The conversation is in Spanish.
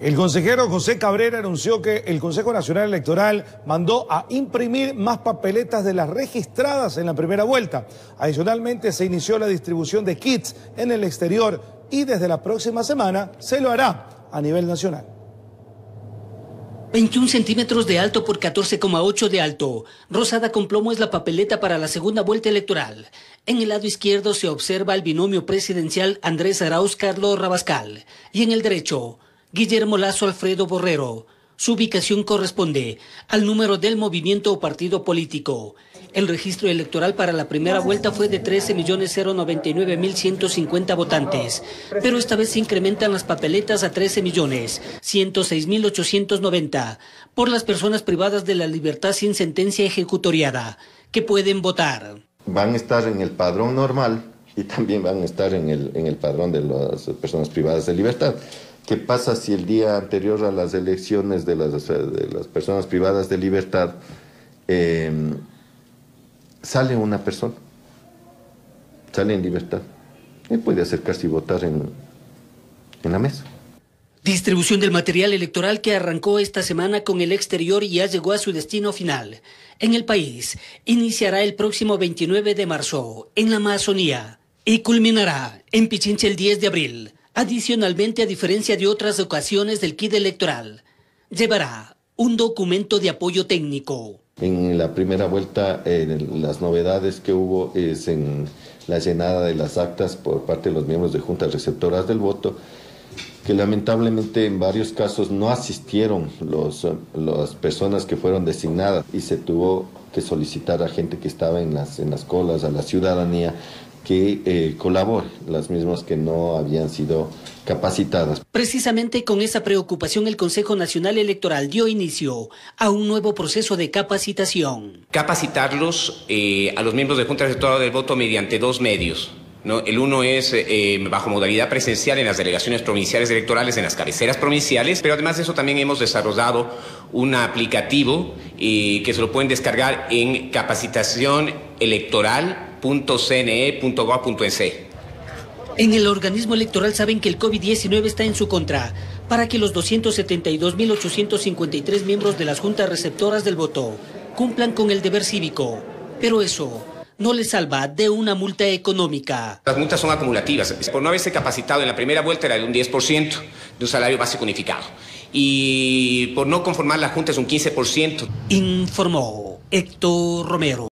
El consejero José Cabrera anunció que el Consejo Nacional Electoral mandó a imprimir más papeletas de las registradas en la primera vuelta. Adicionalmente se inició la distribución de kits en el exterior y desde la próxima semana se lo hará a nivel nacional. 21 centímetros de alto por 14,8 de alto. Rosada con plomo es la papeleta para la segunda vuelta electoral. En el lado izquierdo se observa el binomio presidencial Andrés Arauz Carlos Rabascal. Y en el derecho, Guillermo Lazo Alfredo Borrero. Su ubicación corresponde al número del movimiento o partido político. El registro electoral para la primera vuelta fue de 13.099.150 votantes, pero esta vez se incrementan las papeletas a 13.106.890 por las personas privadas de la libertad sin sentencia ejecutoriada, que pueden votar. Van a estar en el padrón normal y también van a estar en el, en el padrón de las personas privadas de libertad. ¿Qué pasa si el día anterior a las elecciones de las, personas privadas de libertad eh, sale una persona, sale en libertad? Él puede acercarse y votar en, en la mesa. Distribución del material electoral que arrancó esta semana con el exterior y ya llegó a su destino final. En el país, iniciará el próximo 29 de marzo en la Amazonía y culminará en Pichinche el 10 de abril. Adicionalmente, a diferencia de otras ocasiones del kit electoral, llevará un documento de apoyo técnico. En la primera vuelta, las novedades que hubo es en la llenada de las actas por parte de los miembros de juntas receptoras del voto, que lamentablemente en varios casos no asistieron los, las personas que fueron designadas y se tuvo que solicitar a gente que estaba en las, en las colas, a la ciudadanía, que eh, colabore, las mismas que no habían sido capacitadas. Precisamente con esa preocupación el Consejo Nacional Electoral dio inicio a un nuevo proceso de capacitación. Capacitarlos eh, a los miembros de Junta Receptora del Voto mediante dos medios. ¿no? El uno es eh, bajo modalidad presencial en las delegaciones provinciales electorales, en las cabeceras provinciales, pero además de eso también hemos desarrollado un aplicativo que se lo pueden descargar en capacitación electoral .cne.gov.es. En el organismo electoral saben que el COVID-19 está en su contra para que los 272.853 miembros de las juntas receptoras del voto cumplan con el deber cívico. Pero eso no les salva de una multa económica. Las multas son acumulativas. Por no haberse capacitado en la primera vuelta era de un 10% de un salario básico unificado. Y por no conformar la junta es un 15%. Informó Héctor Romero.